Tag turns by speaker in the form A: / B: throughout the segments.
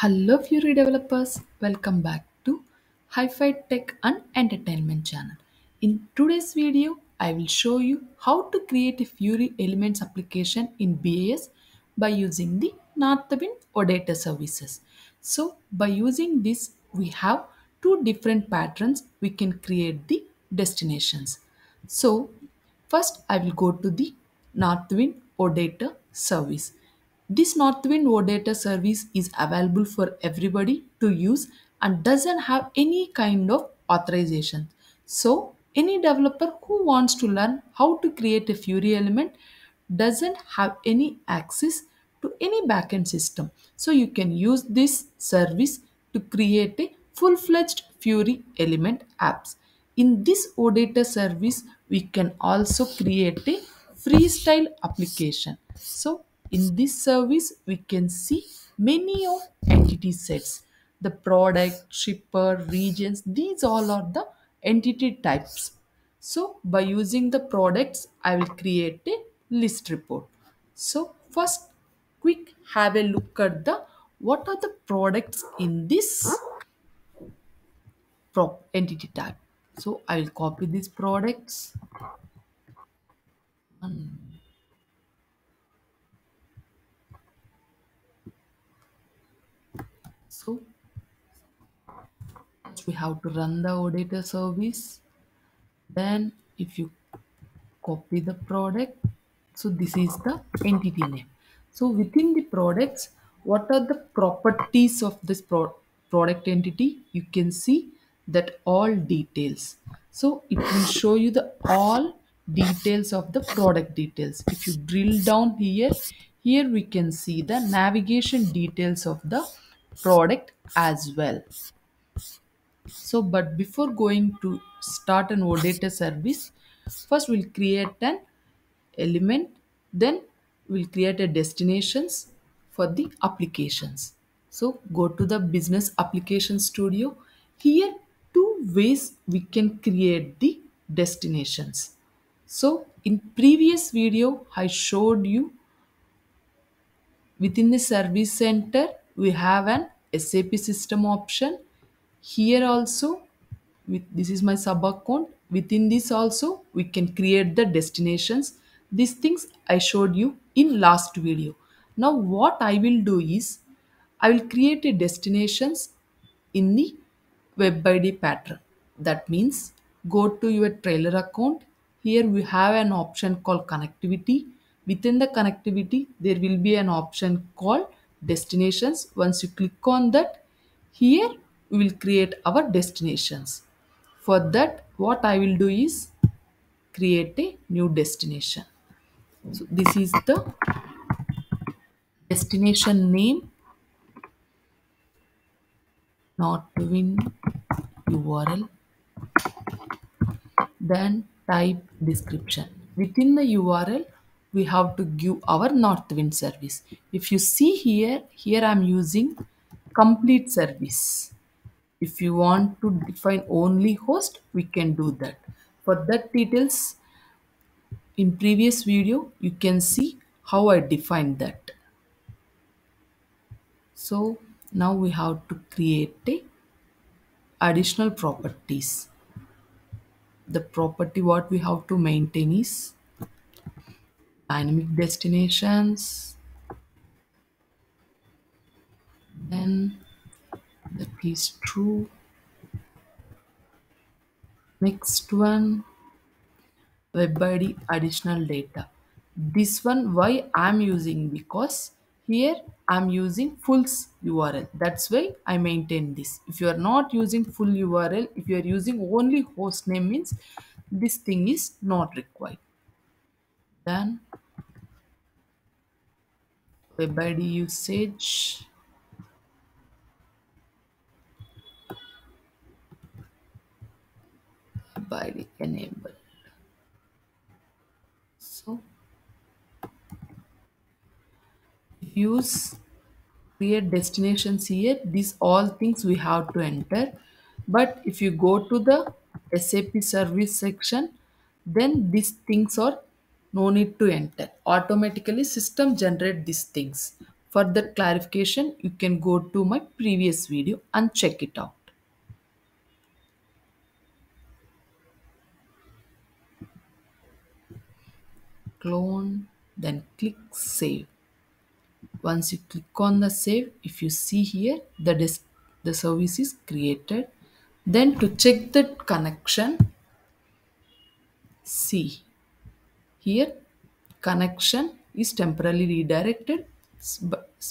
A: Hello, Fiori developers. Welcome back to Hi-Fi Tech and Entertainment channel. In today's video, I will show you how to create a Fiori Elements application in BAS by using the Northwind OData services. So, by using this, we have two different patterns we can create the destinations. So, first I will go to the Northwind OData service. This Northwind OData service is available for everybody to use and doesn't have any kind of authorization. So, any developer who wants to learn how to create a Fiori element doesn't have any access to any backend system. So, you can use this service to create a full-fledged Fiori element apps. In this OData service, we can also create a freestyle application. So in this service, we can see many of entity sets. The product, shipper, regions, these all are the entity types. So by using the products, I will create a list report. So first, quick have a look at the what are the products in this prop entity type. So I will copy these products. Hmm. So we have to run the OData service. Then if you copy the product, so this is the entity name. So within the products, what are the properties of this pro- product entity? You can see that all details. So it will show you the all details of the product details. If you drill down here, here we can see the navigation details of the product as well. So, but before going to start an OData service, first we'll create an element, then we'll create a destinations for the applications. So, go to the business application studio. Here, two ways we can create the destinations. So, in previous video, I showed you within the service center we have an sap system option. Here also with this is my sub account. Within this also we can create the destinations. These things i showed you in last video. Now what i will do is i will create a destinations in the web IDE pattern. That means go to your trailer account. Here we have an option called connectivity. Within the connectivity there will be an option called destinations. Once you click on that here we will create our destinations. For that what i will do is create a new destination. So this is the destination name. Northwind url then type description. Within the url we have to give our northwind service. If you see here here i'm using complete service. If you want to define only host we can do that. For that details in previous video you can see how i defined that. So now we have to create a additional properties. The property what we have to maintain is dynamic destinations. Then that is true next one web IDE additional data. This one why i'm using because here i'm using full url that's why i maintain this. If you are not using full url if you are using only host name means this thing is not required then web IDE usage. Web IDE enable. So use create destinations here these all things we have to enter. But if you go to the sap service section then these things are no need to enter automatically system generate these things Further clarification, you can go to my previous video and check it out. Clone, then click save. Once you click on the save, if you see here, the, the service is created. Then to check the connection, see here connection is temporarily redirected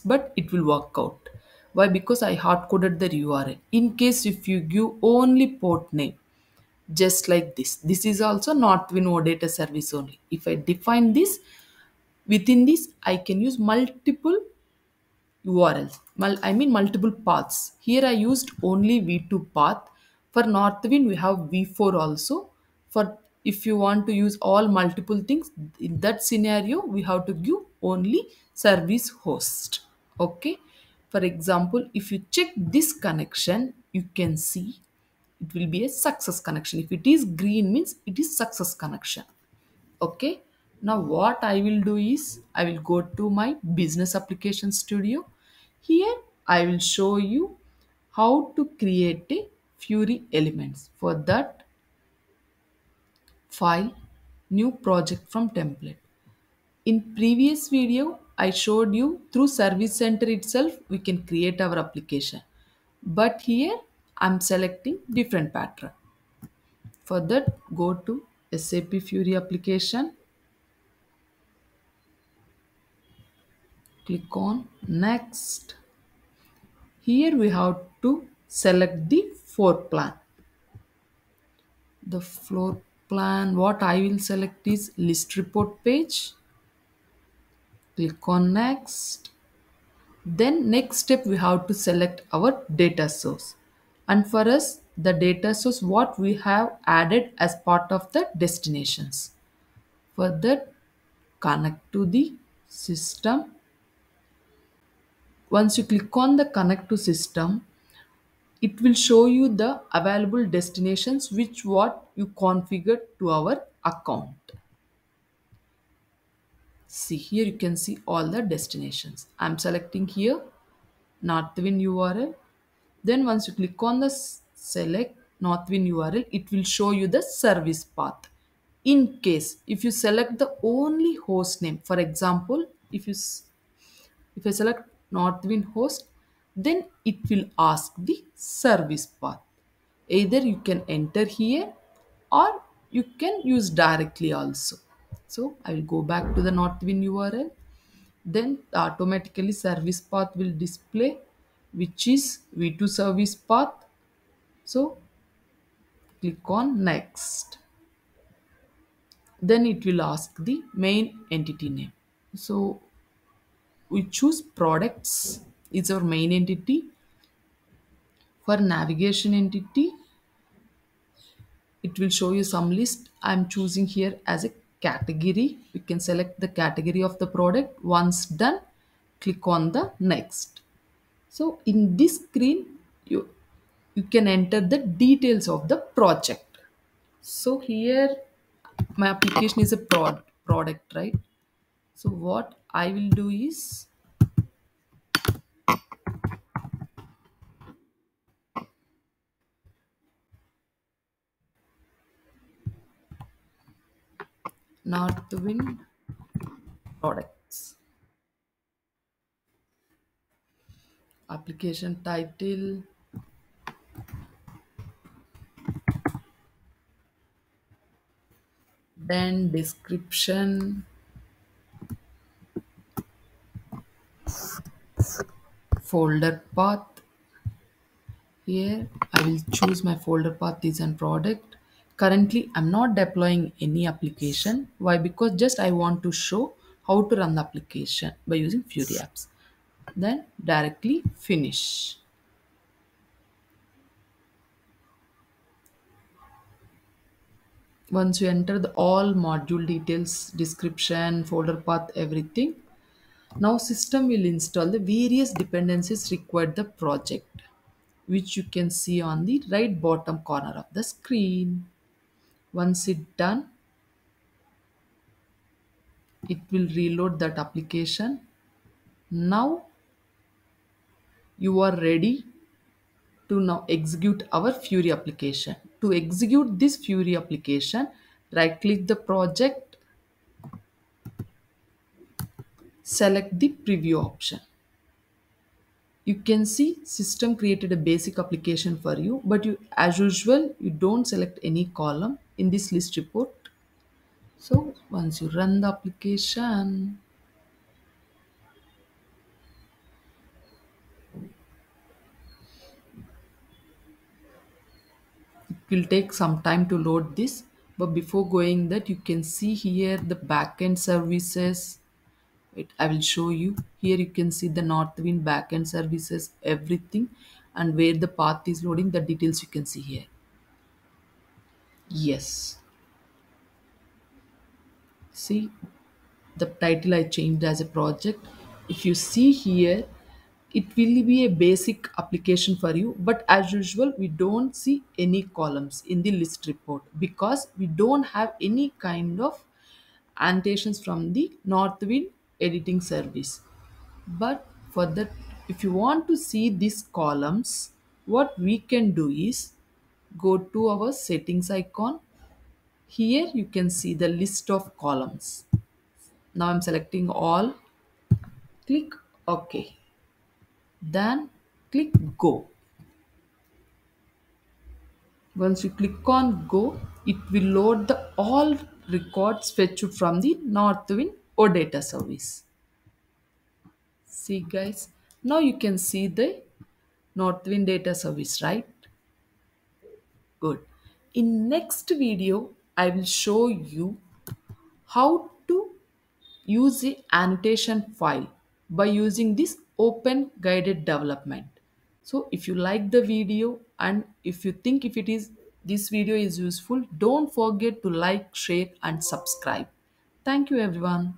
A: but, it will work out why because i hard coded the url in case if you give only port name just like this this is also Northwind data service only if i define this within this i can use multiple URLs. I mean multiple paths. Here I used only V2 path. For Northwind we have V4 also. For if you want to use all multiple things, in that scenario we have to give only service host. Okay. For example, if you check this connection, you can see it will be a success connection. If it is green means it is success connection okay now what i will do is i will go to my business application studio here i will show you how to create a fiori elements for that file new project from template. In previous video i showed you through service center itself we can create our application. But here i'm selecting different pattern. For that go to sap fiori application. Click on next. Here we have to select the floor plan. The floor plan. What i will select is list report page. Click on next. Then next step we have to select our data source. And for us the data source what we have added as part of the destinations. For that connect to the system. Once you click on the connect to system it will show you the available destinations which what you configured to our account. See here you can see all the destinations. I'm selecting here northwind url then once you click on the select northwind url it will show you the service path. In case if you select the only host name for example if you if I select Northwind host, then it will ask the service path. Either you can enter here or you can use directly also. So I will go back to the Northwind URL. Then automatically service path will display which is V2 service path. So click on next. Then it will ask the main entity name. So we choose products is our main entity. For navigation entity it will show you some list. I'm choosing here as a category. We can select the category of the product. Once done click on the next. So in this screen you you can enter the details of the project. So here my application is a prod product right? So what i will do is northwind products. Application title. Then description. Folder path. Here i will choose my folder path is and product currently i'm not deploying any application. Why? Because just i want to show how to run the application by using fiori apps. Then directly finish. Once you enter the all module details description folder path everything now system will install the various dependencies required the project which you can see on the right bottom corner of the screen once it done it will reload that application now you are ready to now execute our Fiori application. To execute this Fiori application, right click the project, select the preview option. You can see system created a basic application for you, but you as usual, you don't select any column in this list report. So once you run the application, it will take some time to load this but before going that you can see here the backend services. Wait, I will show you. Here you can see the Northwind backend services everything and where the path is loading the details you can see here yes. See the title I changed as a project. If you see here it will be a basic application for you but as usual we don't see any columns in the list report because we don't have any kind of annotations from the northwind editing service. But for that if you want to see these columns what we can do is go to our settings icon. Here you can see the list of columns. Now i'm selecting all. Click ok. Then click go. Once you click on go it will load the all records fetched from the northwind odata service. See guys now you can see the northwind data service right good. In next video i will show you how to use the annotation file by using this open guided development. So if you like the video and if you think if it is this video is useful don't forget to like share and subscribe. Thank you everyone